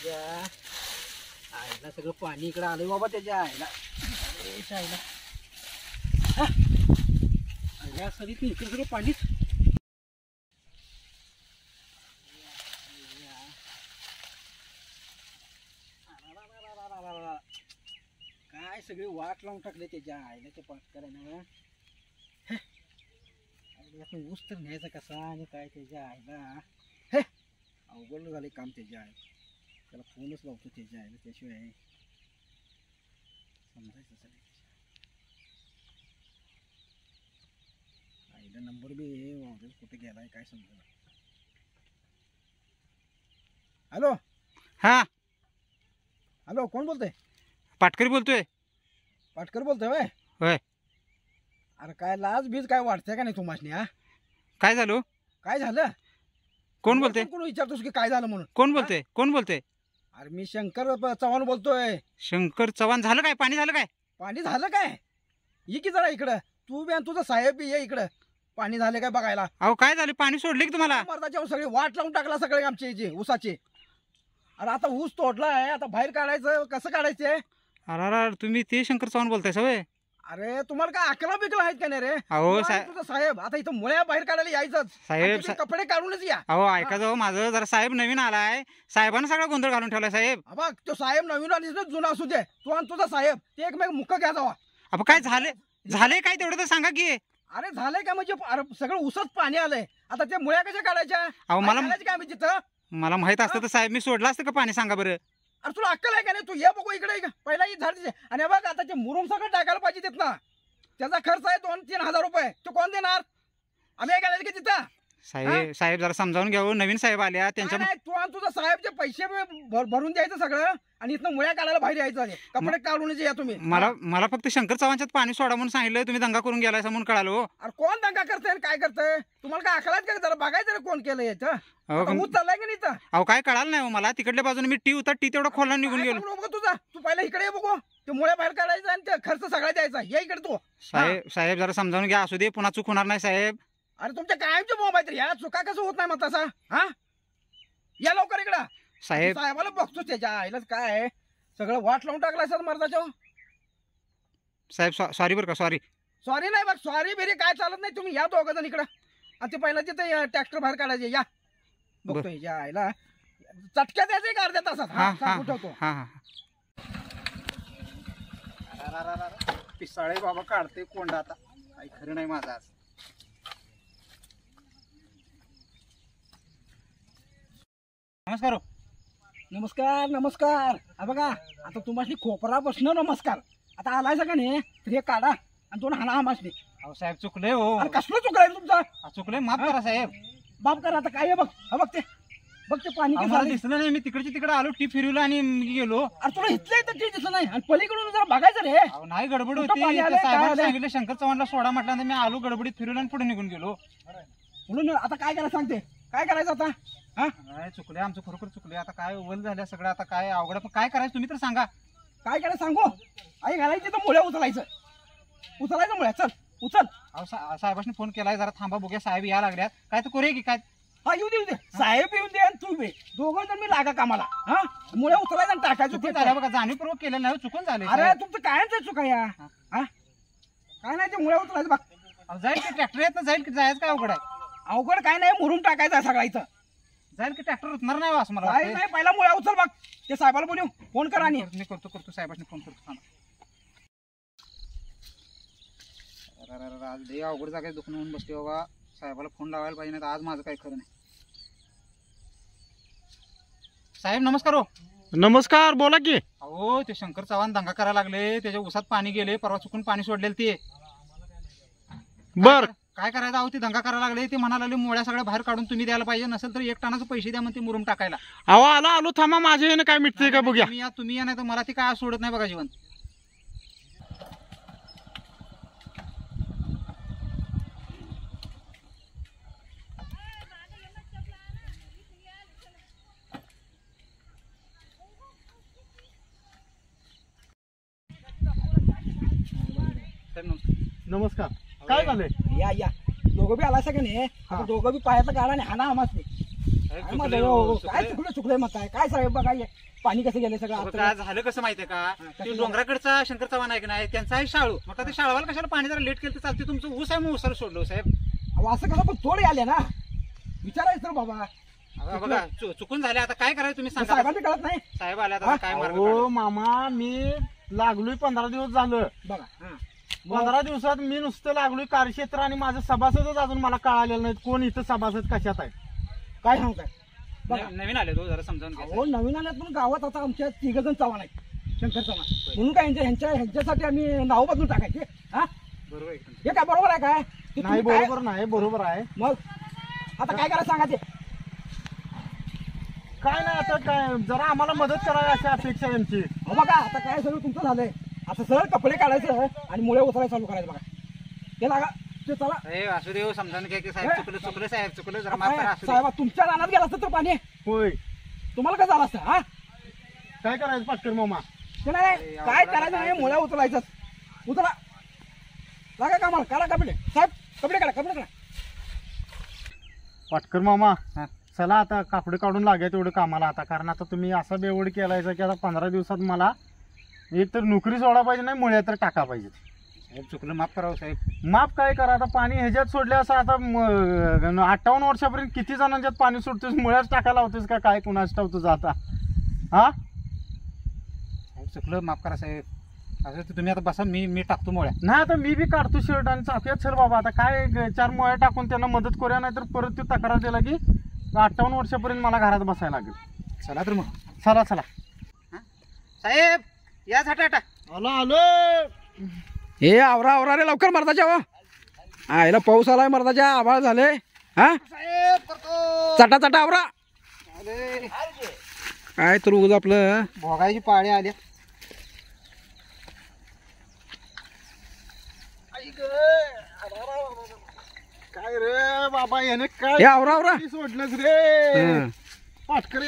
त्याच्या आईला सगळं पाणी इकडं आलंय बाबा त्याच्या आईला अरे आईला सरी आईला इकडे सगळं पाणीच काय सगळी वाट लावून टाकले त्याच्या आईला पाठ करायला ऊस तर न्यायचा कसा आणि काय त्याच्या आईला अवघड झाले काम त्याच्या आई त्याला फोनच लावतो त्याच्या आईला त्याशिवाय समजायचं सगळं आईला नंबर बी वावरेल कुठे गेलाय काय समजा हॅलो. हा. हॅलो कोण बोलतोय? पाटकरी बोलतोय. पाटकर बोलतोय वय होय. अरे काय लाज बीज काय वाटतंय का नाही तुम्हाला हा? काय झालं? काय झालं? कोण बोलते कोण विचारतोस की काय झालं म्हणून? कोण बोलते कोण बोलते अरे मी शंकर प- चव्हाण बोलतोय. शंकर चव्हाण झालं काय? पाणी झालं काय? पाणी झालं काय? ये की जरा इकडं. तू बी आणि तुझा साहेब बी ये इकडं. पाणी झाले काय बघायला? अहो काय झालं? पाणी सोडले की तुम्हाला? मर्दाच्या सगळे वाट लावून टाकला सगळे आमचे जे ऊसाचे. अरे आता ऊस तोडला आहे आता बाहेर काढायचं कसं काढायचे? अरे अरे तुम्ही ते शंकर चव्हाण बोलताय सवय. अरे तुम्हाला काय अकला बिकला आहेत का नाही रे? अहो तुझा साहेब आता इथं मुळ्या बाहेर काढायला यायचंच. साहेब आणि तुम्ही कपडे काढूनच या. अहो ऐका जाऊ माझं जरा साहेब नवीन आलाय. साहेबांना सगळा गोंधळ घालून ठेवलाय साहेब. बघ तो साहेब नवीन आणि जुना असू दे. तू आणि तुझा साहेब ते एकमेक मुख घ्या जावा. अहो काय झाले झाले काय तेवढं तर सांगा की. अरे झालंय का म्हणजे अरे सगळं उसच पाणी आलंय. आता ते मुळ्या कशा काढायच्या? अहो मला काय आम्ही तिथं? मला माहीत असतं तर साहेब मी सोडलं असतं का पाणी सांगा बरं. अरे तुला अक्कल आहे का नाही? तू ये बघू इकडे ये. पहिला ही झाड दिसे. आणि बघ आता ते मुरुम सगळं टाकायला पाहिजे तिथला त्याचा खर्च आहे दोन तीन हजार रुपये. तो कोण देणार? आम्ही गेले की तिथं? साहेब साहेब जरा समजावून घ्यावं नवीन साहेब आल्या. त्यांच्या नाही, तू आणि तुझा साहेबचे पैसे भर- भरून द्यायचं सगळं आणि इथनं मुळ्या काढायला बाहेर यायचं आहे. कपडे काढून या तुम्ही. मला मला फक्त शंकर चव्हाणच्यात पाणी सोडा म्हणून सांगितलं. तुम्ही दंगा करून गेलाय म्हणून कळालो हो. अरे कोण दंगा करतंय आणि काय करतंय? तुम्हाला काय अकलाच का? जरा बघायचं रे कोण केलं याचं. अहो आता पण- ऊस चाललाय का नाही इथं? अहो काय कळालं नाही हो मला. तिकडल्या बाजूने मी टी होता. टी तेवढा खोला निघून काय गेलो. करू तुझा? तू पहिला इकडे ये बघू. ते मुळ्या बाहेर काढायचं आणि ते खर्च सगळा द्यायचा. ये इकडे तू. साहेब साहेब जरा समजावून घ्या. असू दे पुन्हा चूक होणार नाही साहेब. अरे तुमच्या कायमचे बोंब आहेत रे या चुका कसं होत नाही मग तसा हा? या लवकर इकडं. साहेब. साहेबाला बघतो त्याच्या आईलाच काय आहे. सगळं वाट लावून टाकलाय सर मर्दाच्या. साहेब सॉरी बरं का सॉरी सॉरी नाही बघ सॉरी बिरी काय चालत नाही तुम्ही या दोघं जण इकडं. आणि ते पहिला तिथे ट्रॅक्टर बाहेर काढायचे या बघतो या आईला. चटक्या द्यायचे का अर्ध्या तासात हा? हा सांगू ठेवतो हा पिसाळे बाबा काढते कोंडा आता. काही खरं नाही माझा आज. नमस्कार हो. नमस्कार नमस्कार. हा बघा आता तुम्हाला खोपरा बसणं नमस्कार. आता आलाय का नाही? तर हे काढा आणि दोन हाना हामासने अहो साहेब चुकले हो. अरे कसलं चुकलाय तुमचा? चुकले माफ करा साहेब. बाप करा आता काय आहे बघ. हा बघ ते. बघ ते पाणी कसं आलंय. दिसलं नाही. मी तिकडची तिकडे आलो टी फिरवलं आणि मी गेलो. अरे तुला इथलं तर ते दिसलं नाही. आणि पलीकडून जरा बघायचं रे. अहो, नाही गडबड कुठं होती. पाणी त्या आलंय? काय साहेबांनी आलंय? सांगितलं शंकर चव्हाणला सोडा म्हटल्यानंतर मी आलो गडबडीत फिरवलं आणि पुढे निघून गेलो. म्हणून आता काय करायला सांगते? काय करायचं आता? हा? नाही चुकले आमचं खरोखर चुकले आता काय वल झालं सगळं आता काय अवघड आहे. पण काय करायचं तुम्ही तर सांगा. काय करायचं सांगू? आई घालायची तर मुळ्या उचलायचं. उचलायचं मुळ्या चल उचल. अहो सा- साहेबांनी फोन केलाय जरा थांबा बघूया साहेब या लागल्यात. काय तर करूया की काय? हा येऊ दे येऊ दे. साहेब येऊ दे आणि तू बे दोघं जण मी लागा कामाला. हा? मुळ्या उचलायचं आणि टाकायचं चुकून ते झालं बघा जाणीवपूर्वक केलं नाही हो, चुकून झाले अरे तुमचं कायच चुका या. हा. काय नाही ते मुळ्या उचलायचं बघ. जाईल की ट्रॅक्टर येत ना जाईल की जायचं काय अवघड आहे? अवघड काय नाही मुरुम टाकायचं सगळा इथं. जाईल की ट्रॅक्टर उतणार नाही हो असं मला काय वाटतंय. नाही पहिला मुळ्या उचल बघ. ते साहेबाला बोलू. फोन करा आणि. मी करतो करतो. साहेबांनी फोन करतो थांबा. अरे, अरे, अरे, आज लई अवघड जागा दुखणं होऊन बसते बाबा. साहेबाला फोन लावायला पाहिजे नाही तर आज माझं काही खरं नाही. साहेब नमस्कार हो. नमस्कार बोला की. अहो ते शंकर चव्हाण दंगा करायला लागले. त्याच्या उसात पाणी गेले परवा चुकून पाणी सोडलेलं ते. बर. काय करायचं? अहो ते दंगा करायला लागले. ते म्हणायला लागले मोळ्या सगळ्या बाहेर काढून तुम्ही द्यायला पाहिजे. नसेल तर एक टनाचे पैसे द्या म्हणते मुरुम टाकायला. अहो आलो आलो थांबा ह्यानं काय मिटते का बघूया. तुम्ही या तुम्ही या नाही तर मला ते काय सोडत नाही बघा जीवन. नमस्कार. काय झालंय? या या. दोघं बी आला सगळं नाही? आता दोघं बी पायातलं काढा आणि हाना आमाच नाही साहेब, काय चुकलंय माझं हो, हो, काय चुकलंय. चुकलं चुकलंय मग काय काय साहेब बघा हे. पाणी कसं गेलं सगळं आत? झालं कसं माहितीये का? ते? डोंगराकडचा शंकर चव्हाण आहे की नाही? त्यांचा आहे शाळू. मग ते शाळवाला कशाला पाणी जरा लेट केलं तर चालते तुमचं ऊस आहे मग उसाला सोडलो साहेब. अहो, असं कसं पण थोडे आले ना? विचारायचं तर बाबा. बघा चु- चुकून झाले. आता काय करायचं तुम्ही सांगा. साहेबांनी कळत नाही? साहेब आले आता काय मार्ग हो? मामा मी लागलोय पंधरा दिवस झालं. बघा. हं. पंधरा दिवसात मी नुसतं लागलोय कार्यक्षेत्र आणि माझं सभासदच अजून मला कळालेलं नाहीत. कोण इथं सभासद कशात आहे? काय सांगताय बघा. नवीन आले तो जरा समजावून घ्या. अहो नवीन आल्यात पण गावात आता आमच्या तिघ जण चव्हाण आहेत. शंकर चव्हाण. म्हणून काय यांच्या ह्यांच्या ह्यांच्यासाठी आम्ही नाव बदलून टाकायचे हा? बरोबर एकदम. हे काय बरोबर आहे काय? ते नाही तुम्ही काय- बरोबर नाही बरोबर आहे. मग आता काय करायचं सांगा ते? काय नाही आता काय जरा आम्हाला मदत करावी अशी अपेक्षा आहे आमची. अहो बघा आता काय सगळं तुमचं झालंय. आता सरळ कपडे काढायचं आणि मुळे उचलायला चालू करायचं बघा. ते लागा ते चला. साहेब असू दे समजावून घ्या की साहेब. चुकलं चुकलं साहेब चुकलं जरा माफ करा काय असू दे साहेबा तुमच्या रानात गेला असतं तर पाणी. होय. तुम्हाला काय झालं असतं हा? काय करायचं पाटकर मामा? ते नाही काय करायचं नाही मुळे उचलायचं. उचला. लागा कामाला काढा कपडे. साहेब कपडे काढा कपडे काढा. पाटकर मामा हा. चला आता कापडे काढून लागेल तेवढं कामाला आता. कारण आता तुम्ही असा बेवड केलायचा की आता पंधरा दिवसात मला एक तर नोकरी सोडा पाहिजे नाही मुळे तर टाका पाहिजे. साहेब चुकलं माफ करावं साहेब. माप काय करा आता पाणी ह्याच्यात सोडले असं आता अठ्ठावन्न वर्षापर्यंत किती जणांच्यात पाणी सोडतोस मुळ्याच टाकायला होतोस का काय कुणाच ठाव तुझं आता? हा? साहेब चुकलं माफ करा साहेब. असं तर तुम्ही आता बसा मी मी टाकतो मोळ्या. नाही आता मी बी काढतो शर्ट आणि चाफ्यात चल बाबा आता काय ग- चार मुळ्या टाकून त्यांना मदत करूया नाही तर परत ती तक्रार दिला की अठ्ठावन्न वर्षापर्यंत मला घरात बसायला लागेल. चला तर मग. चला चला. साहेब! या आलो आलो. हे आवरा आवरा रे लवकर मर्दाच्या वा आयला पाऊस आलाय मर्दाच्या आभाळ झाले. हा? साहेब करतो. चटा चटा आवरा. काय तर उगाच आपलं भोगायची पाळी आल्या. काय रे बाबा याने काय हे आवरा आवरा. सोडलंच रे? हं. पाटकर